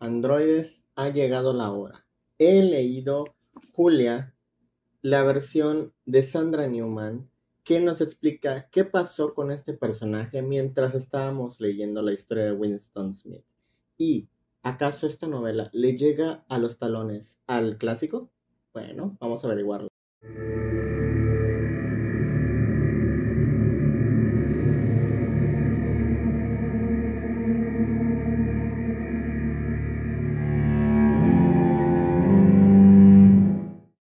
Androides, ha llegado la hora. He leído, Julia, la versión de Sandra Newman que nos explica qué pasó con este personaje mientras estábamos leyendo la historia de Winston Smith. ¿Y acaso esta novela le llega a los talones al clásico? Bueno, vamos a averiguarlo.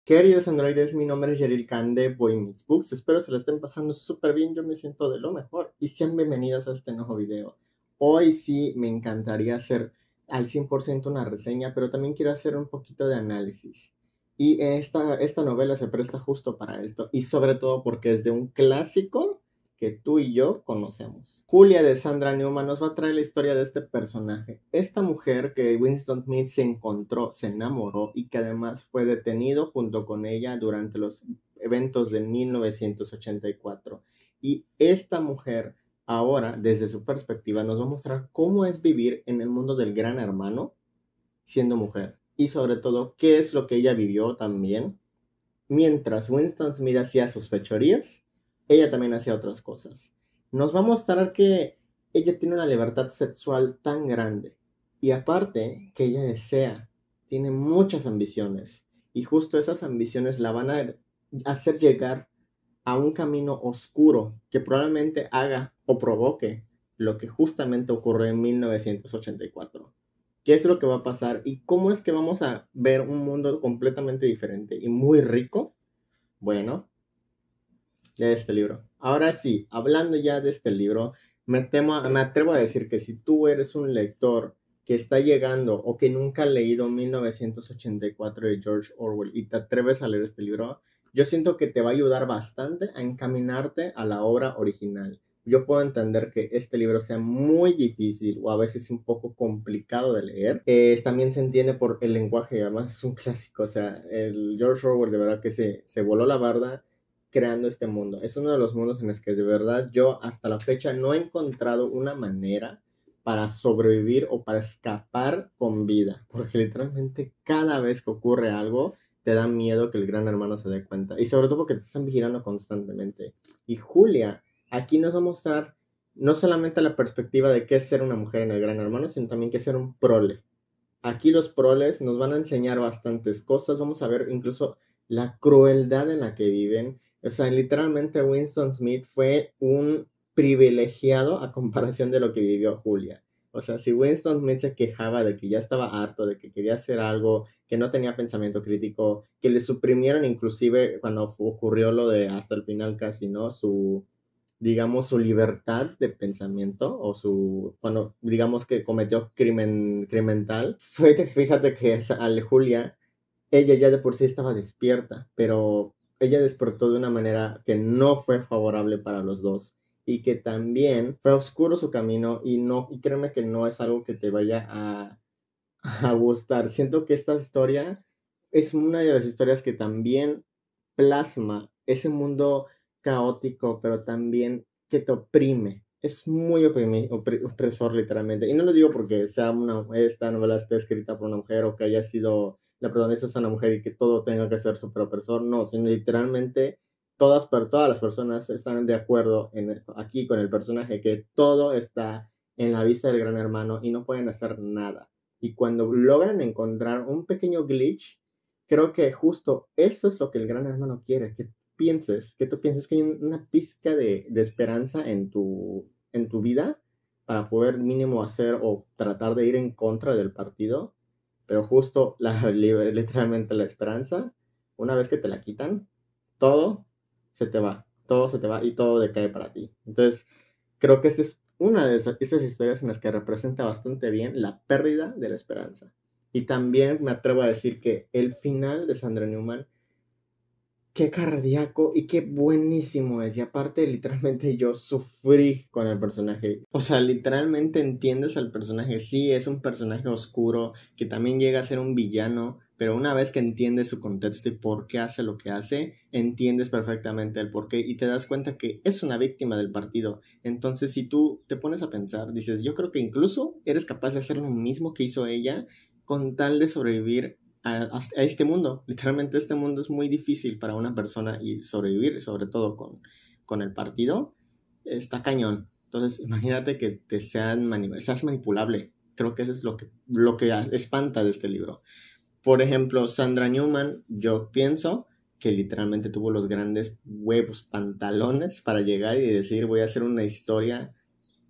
Queridos androides, mi nombre es Yeril Khan de Boy Meets Books. Espero se la estén pasando súper bien. Yo me siento de lo mejor. Y sean bienvenidos a este nuevo video. Hoy sí me encantaría hacer al 100% una reseña, pero también quiero hacer un poquito de análisis. Y esta, esta novela se presta justo para esto. Y sobre todo porque es de un clásico tú y yo conocemos. Julia de Sandra Newman nos va a traer la historia de este personaje. Esta mujer que Winston Smith se encontró, se enamoró y que además fue detenido junto con ella durante los eventos de 1984. Y esta mujer ahora, desde su perspectiva, nos va a mostrar cómo es vivir en el mundo del gran hermano siendo mujer. Y sobre todo, qué es lo que ella vivió también. Mientras Winston Smith hacía sus fechorías ella también hacía otras cosas. Nos va a mostrar que ella tiene una libertad sexual tan grande y aparte que ella desea, tiene muchas ambiciones y justo esas ambiciones la van a hacer llegar a un camino oscuro que probablemente haga o provoque lo que justamente ocurrió en 1984. ¿Qué es lo que va a pasar y cómo es que vamos a ver un mundo completamente diferente y muy rico? Bueno, de este libro. Ahora sí, hablando ya de este libro, me, temo, me atrevo a decir que si tú eres un lector que está llegando o que nunca ha leído 1984 de George Orwell y te atreves a leer este libro, yo siento que te va a ayudar bastante a encaminarte a la obra original. Yo puedo entender que este libro sea muy difícil o a veces un poco complicado de leer. Eh, también se entiende por el lenguaje, además es un clásico. O sea, el George Orwell de verdad que se, se voló la barda creando este mundo. Es uno de los mundos en los que de verdad yo hasta la fecha no he encontrado una manera para sobrevivir o para escapar con vida. Porque literalmente cada vez que ocurre algo, te da miedo que el gran hermano se dé cuenta. Y sobre todo porque te están vigilando constantemente. Y Julia aquí nos va a mostrar no solamente la perspectiva de qué es ser una mujer en el gran hermano, sino también qué es ser un prole. Aquí los proles nos van a enseñar bastantes cosas. Vamos a ver incluso la crueldad en la que viven o sea, literalmente Winston Smith fue un privilegiado a comparación de lo que vivió Julia. O sea, si Winston Smith se quejaba de que ya estaba harto, de que quería hacer algo, que no tenía pensamiento crítico, que le suprimieron inclusive cuando ocurrió lo de hasta el final casi, ¿no? Su, digamos, su libertad de pensamiento o su, cuando digamos que cometió crimen, criminal. Fíjate que al Julia, ella ya de por sí estaba despierta, pero ella despertó de una manera que no fue favorable para los dos y que también fue oscuro su camino y no y créeme que no es algo que te vaya a, gustar. Siento que esta historia es una de las historias que también plasma ese mundo caótico, pero también que te oprime. Es muy opresor literalmente. Y no lo digo porque sea una, esta novela esté escrita por una mujer o que haya sido la protagonista es una mujer y que todo tenga que ser super opresor, no, sino literalmente todas, todas las personas están de acuerdo en, aquí con el personaje, que todo está en la vista del gran hermano y no pueden hacer nada. Y cuando logran encontrar un pequeño glitch, creo que justo eso es lo que el gran hermano quiere, que pienses, que tú pienses que hay una pizca de, de esperanza en tu, en tu vida para poder mínimo hacer o tratar de ir en contra del partido pero justo la, literalmente la esperanza, una vez que te la quitan, todo se te va, todo se te va y todo decae para ti. Entonces, creo que esta es una de esas, esas historias en las que representa bastante bien la pérdida de la esperanza. Y también me atrevo a decir que el final de Sandra Newman qué cardíaco y qué buenísimo es. Y aparte, literalmente yo sufrí con el personaje. O sea, literalmente entiendes al personaje. Sí, es un personaje oscuro que también llega a ser un villano, pero una vez que entiendes su contexto y por qué hace lo que hace, entiendes perfectamente el por qué y te das cuenta que es una víctima del partido. Entonces, si tú te pones a pensar, dices, yo creo que incluso eres capaz de hacer lo mismo que hizo ella con tal de sobrevivir a, este mundo. Literalmente este mundo es muy difícil para una persona y sobrevivir, sobre todo con, con el partido, está cañón. Entonces, imagínate que te sean seas manipulable. Creo que eso es lo que, lo que espanta de este libro. Por ejemplo, Sandra Newman, yo pienso que literalmente tuvo los grandes huevos, pantalones para llegar y decir voy a hacer una historia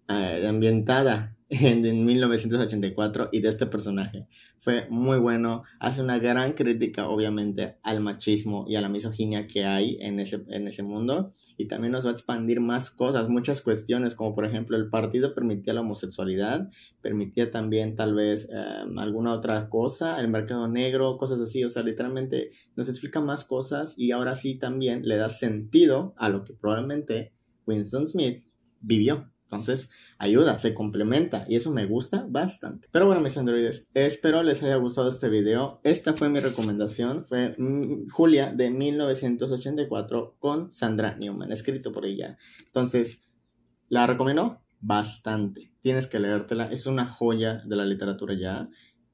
eh, ambientada en, 1984 y de este personaje. Fue muy bueno, hace una gran crítica obviamente al machismo y a la misoginia que hay en ese, en ese mundo y también nos va a expandir más cosas, muchas cuestiones como por ejemplo el partido permitía la homosexualidad, permitía también tal vez em, alguna otra cosa, el mercado negro, cosas así, o sea, literalmente nos explica más cosas y ahora sí también le da sentido a lo que probablemente Winston Smith vivió. Entonces, ayuda, se complementa y eso me gusta bastante. Pero bueno, mis androides, espero les haya gustado este video. Esta fue mi recomendación, fue mm, Julia de 1984 con Sandra Newman, escrito por ella. Entonces, ¿la recomiendo? Bastante. Tienes que leértela, es una joya de la literatura ya.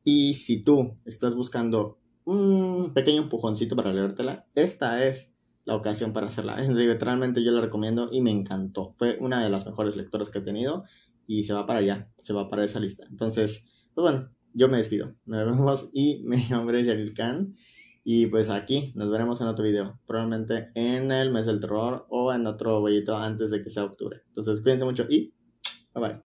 Y si tú estás buscando un pequeño empujoncito para leértela, esta es la ocasión para hacerla. Literalmente yo la recomiendo y me encantó. Fue una de las mejores lectoras que he tenido y se va para allá, se va para esa lista. Entonces, pues bueno, yo me despido. Nos vemos y mi nombre es Yaril Khan. Y pues aquí nos veremos en otro video, probablemente en el mes del terror o en otro videito antes de que sea octubre. Entonces cuídense mucho y bye bye.